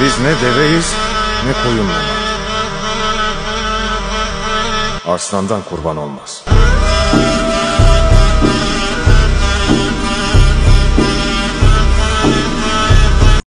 Biz ne deveyiz ne koyun. Arslandan kurban olmaz.